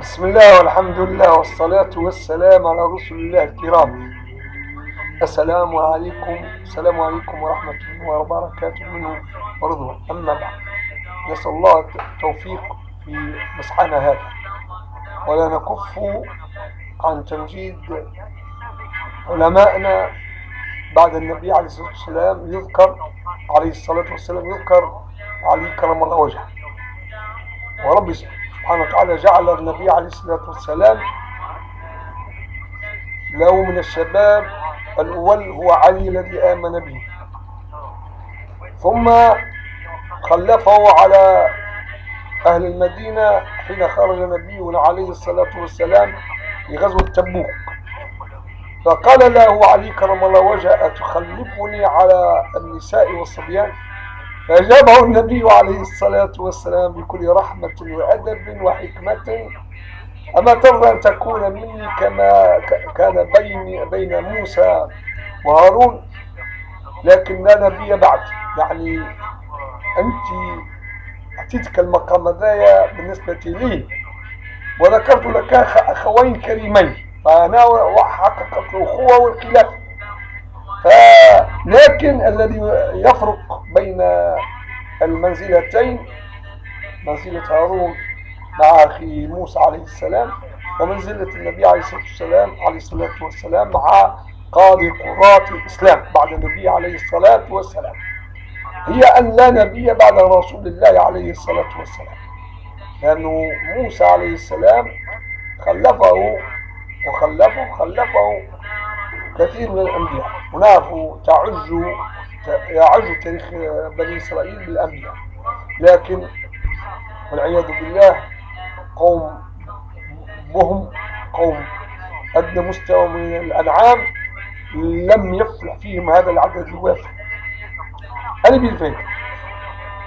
بسم الله والحمد لله والصلاة والسلام على رسول الله الكرام. السلام عليكم السلام عليكم ورحمة الله وبركاته منه ورضوان أما بعد نسأل الله التوفيق في مسحنا هذا. ولا نكف عن تمجيد علمائنا بعد النبي عليه الصلاة والسلام يذكر عليه الصلاة والسلام يذكر علي كرم الله وجهه. ورب سبحانه وتعالى جعل النبي عليه الصلاة والسلام له من الشباب الأول هو علي الذي آمن به. ثم خلفه على أهل المدينة حين خرج نبينا عليه الصلاة والسلام لغزوة تبوك. فقال له علي كرم الله وجهه أتخلفني على النساء والصبيان؟ فأجابه النبي عليه الصلاة والسلام بكل رحمة وأدب وحكمة. أما ترضى أن تكون مني كما كان بيني بين موسى وهارون لكن لا نبي بعد. يعني أنت أعطيتك المقام ذا بالنسبة لي وذكرت لك أخوين كريمين فأنا وحققت الأخوة والخلافة. لكن الذي يفرق بين المنزلتين منزلة هارون مع أخي موسى عليه السلام ومنزلة النبي عليه الصلاة والسلام عليه الصلاة والسلام مع قاضي قضاة الإسلام بعد النبي عليه الصلاة والسلام. هي أن لا نبي بعد رسول الله عليه الصلاة والسلام. لأنه موسى عليه السلام خلفه وخلفه خلفه كثير من الأنبياء. ونعرف تعج يعج تاريخ بني إسرائيل بالأنبياء لكن والعياذ بالله قوم بهم قوم أدنى مستوى من الأنعام لم يفلح فيهم هذا العدد الوافر أنا بالفعل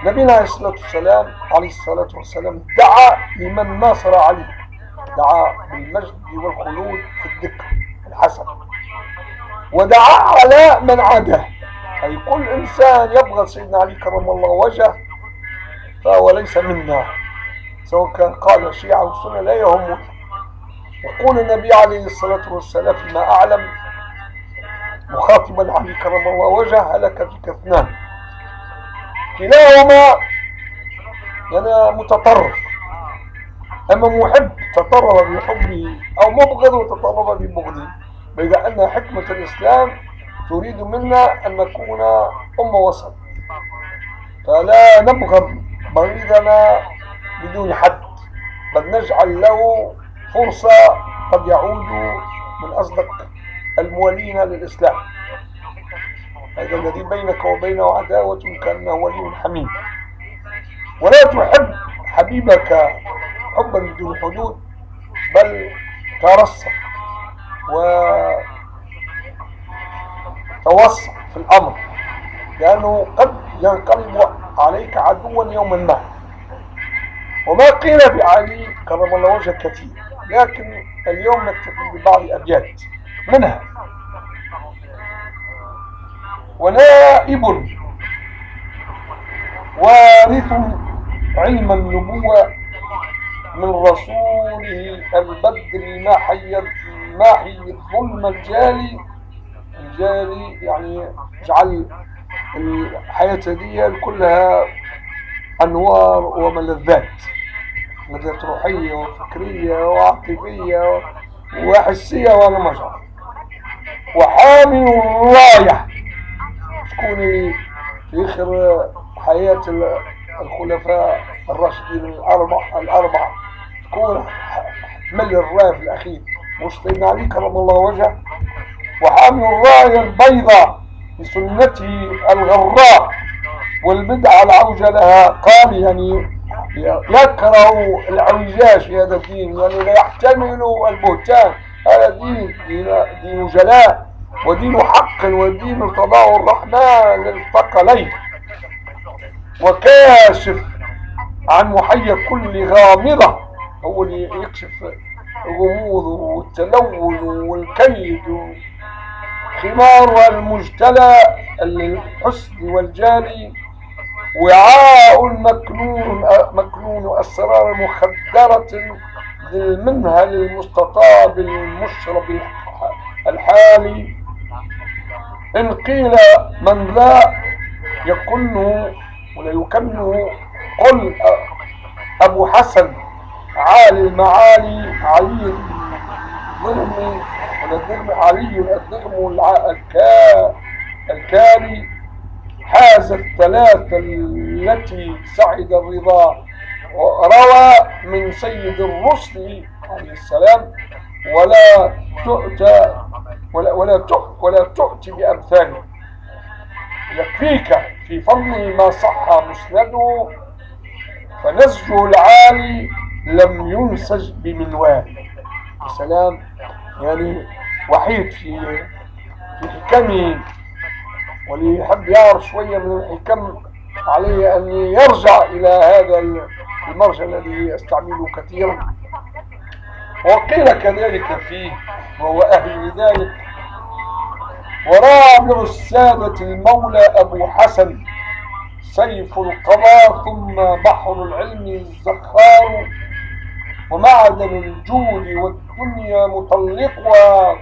نبينا عليه الصلاة والسلام عليه الصلاة والسلام دعا لمن ناصر عليه دعا بالمجد والخلود في الذكر الحسن. ودعا على من عاداه أي كل إنسان يبغض سيدنا علي كرم الله وجهه فهو ليس منا. سواء كان قال شيعة أو سنة لا يهمنا يقول النبي عليه الصلاة والسلام فيما أعلم مخاطبا علي كرم الله وجهه هلك فيك اثنان كلاهما يعني متطرف. أما محب تطرف بحبه أو مبغض وتطرف ببغضه بيد أن حكمة الإسلام تريد منا أن نكون أمة وسط. فلا نبغض مريضنا بدون حد. بل نجعل له فرصة قد يعود من أصدق الموالين للإسلام. هذا الذي بينك وبينه عداوة كأنه ولي حميم. ولا تحب حبيبك حبا بدون حدود بل ترصد. وتوسع في الأمر لأنه قد ينقلب عليك عدوا يوما ما. وما قيل في علي كرم الله وجهه كثير لكن اليوم نكتفي ببعض أبيات منها ونائب وارث علم النبوة من رسوله البدر ما حي ما حي الظلم الجالي الجالي يعني جعل الحياة دي كلها أنوار وملذات ملذات روحية وفكرية وعاطفية وحسية ولا مجرى وحامل الراية. تكون في آخر حياة الخلفاء الراشدين الأربعة الأربعة؟ تكون حمل الراية في الأخير؟ مش سيدنا علي كرم الله وجهه. وحامل الراية البيضاء بسنته الغراء والبدعة العوجة لها قال يعني يكره العوجاج في هذا الدين يعني لا يحتمل البهتان. هذا دين دين, جلاء ودين حق ودين ارتضاه الرحمن للثقلين. وكاشف عن محيا كل غامضة. هو اللي يكشف الغموض والتلون والكيد خمار المجتلى الحسن والجاني وعاء مكنون مكنون أسرار مخدرة ذي المنهل المستطاب المشرب الحالي. إن قيل من لا يكنه ولا يكنه قل أبو حسن عالي المعالي علي الضرم الضرم علي الكا الكالي حاز الثلاثة التي سعد الرضا. روى من سيد الرسل عليه السلام ولا تؤتى ولا ولا تؤتى ولا تؤتي بأمثاله. يكفيك في فضل ما صح مسنده فنسجه العالي لم ينسج بمنوال. سلام. يعني وحيد في في حكمه واللي يحب يعرف شوية من الحكم عليه أن يرجع إلى هذا المرجع الذي أستعمله كثيرا. وقيل كذلك فيه وهو أهل لذلك. ورابع السادة المولى أبو حسن سيف القضاء ثم بحر العلم الزخار. ومعدن الجود والدنيا مطلقها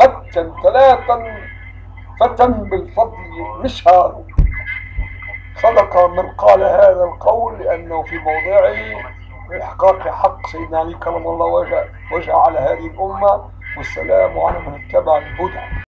بتا ثلاثا فتى بالفضل مشهار صدق من قال هذا القول لأنه في موضعه إحقاق حق سيدنا علي كرم الله وجه, على هذه الأمة والسلام على من اتبع الهدى.